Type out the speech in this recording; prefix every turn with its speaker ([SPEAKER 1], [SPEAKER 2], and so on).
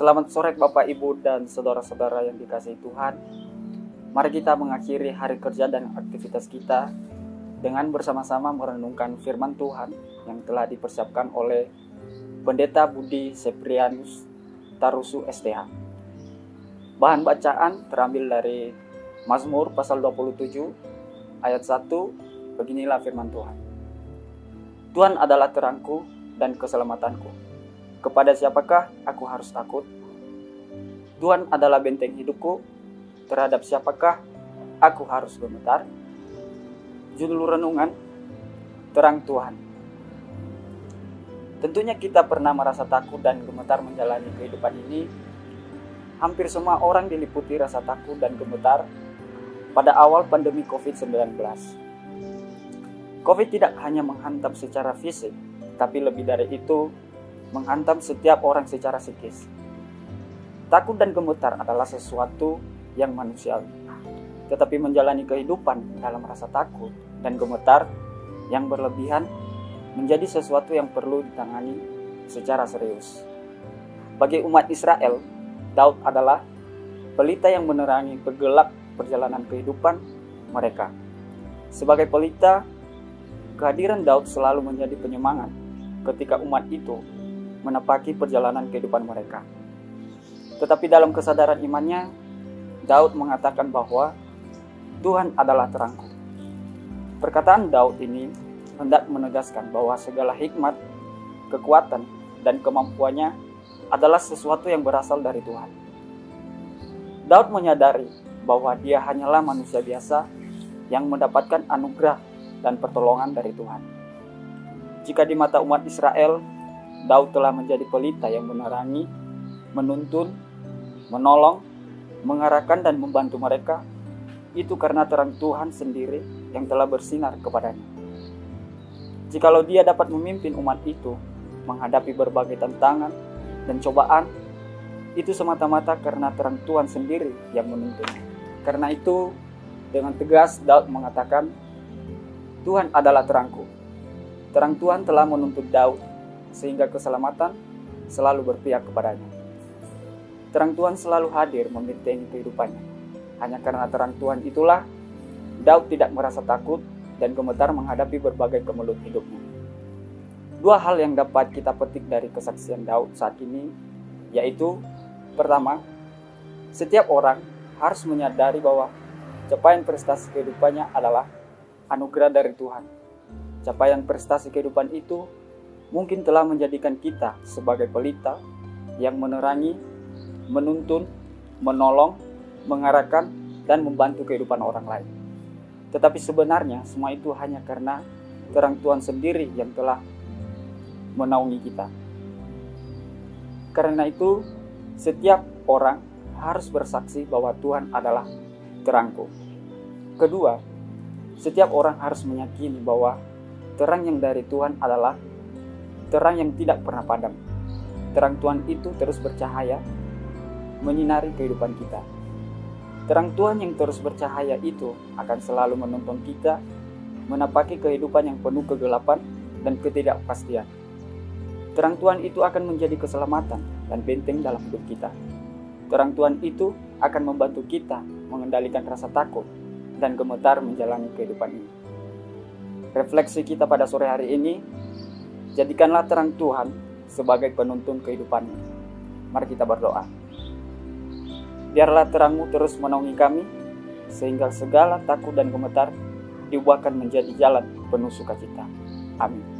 [SPEAKER 1] Selamat sore Bapak Ibu dan saudara-saudara yang dikasihi Tuhan. Mari kita mengakhiri hari kerja dan aktivitas kita dengan bersama-sama merenungkan firman Tuhan yang telah dipersiapkan oleh Pendeta Budi Seprianus Tarusu STH. Bahan bacaan terambil dari Mazmur pasal 27 ayat 1. Beginilah firman Tuhan. Tuhan adalah terangku dan keselamatanku kepada siapakah aku harus takut? Tuhan adalah benteng hidupku. Terhadap siapakah aku harus gemetar? Judul renungan Terang Tuhan. Tentunya kita pernah merasa takut dan gemetar menjalani kehidupan ini. Hampir semua orang diliputi rasa takut dan gemetar pada awal pandemi COVID-19. COVID tidak hanya menghantam secara fisik, tapi lebih dari itu menghantam setiap orang secara psikis. Takut dan gemetar adalah sesuatu yang manusiawi. Tetapi menjalani kehidupan dalam rasa takut dan gemetar yang berlebihan menjadi sesuatu yang perlu ditangani secara serius. Bagi umat Israel, Daud adalah pelita yang menerangi bergelap perjalanan kehidupan mereka. Sebagai pelita, kehadiran Daud selalu menjadi penyemangat ketika umat itu menepaki perjalanan kehidupan mereka. Tetapi dalam kesadaran imannya, Daud mengatakan bahwa Tuhan adalah terangku. Perkataan Daud ini hendak menegaskan bahwa segala hikmat, kekuatan, dan kemampuannya adalah sesuatu yang berasal dari Tuhan. Daud menyadari bahwa dia hanyalah manusia biasa yang mendapatkan anugerah dan pertolongan dari Tuhan. Jika di mata umat Israel, Daud telah menjadi pelita yang menerangi, menuntun, menolong, mengarahkan dan membantu mereka. Itu karena terang Tuhan sendiri yang telah bersinar kepadanya. Jikalau dia dapat memimpin umat itu menghadapi berbagai tantangan dan cobaan, itu semata-mata karena terang Tuhan sendiri yang menuntun. Karena itu, dengan tegas Daud mengatakan, Tuhan adalah terangku. Terang Tuhan telah menuntut Daud sehingga keselamatan selalu berpihak kepadanya. Terang Tuhan selalu hadir membentengi kehidupannya. Hanya karena terang Tuhan itulah Daud tidak merasa takut dan gemetar menghadapi berbagai kemelut hidupnya. Dua hal yang dapat kita petik dari kesaksian Daud saat ini yaitu pertama, setiap orang harus menyadari bahwa capaian prestasi kehidupannya adalah anugerah dari Tuhan. Capaian prestasi kehidupan itu mungkin telah menjadikan kita sebagai pelita yang menerangi, menuntun, menolong, mengarahkan, dan membantu kehidupan orang lain. Tetapi sebenarnya semua itu hanya karena terang Tuhan sendiri yang telah menaungi kita. Karena itu, setiap orang harus bersaksi bahwa Tuhan adalah terangku. Kedua, setiap orang harus meyakini bahwa terang yang dari Tuhan adalah terang yang tidak pernah padam. Terang Tuhan itu terus bercahaya, menyinari kehidupan kita. Terang Tuhan yang terus bercahaya itu akan selalu menuntun kita menapaki kehidupan yang penuh kegelapan dan ketidakpastian. Terang Tuhan itu akan menjadi keselamatan dan benteng dalam hidup kita. Terang Tuhan itu akan membantu kita mengendalikan rasa takut dan gemetar menjalani kehidupan ini. Refleksi kita pada sore hari ini Jadikanlah terang Tuhan sebagai penuntun kehidupanmu. Mari kita berdoa. Biarlah terangmu terus menaungi kami, sehingga segala takut dan gemetar diubahkan menjadi jalan penuh sukacita. Amin.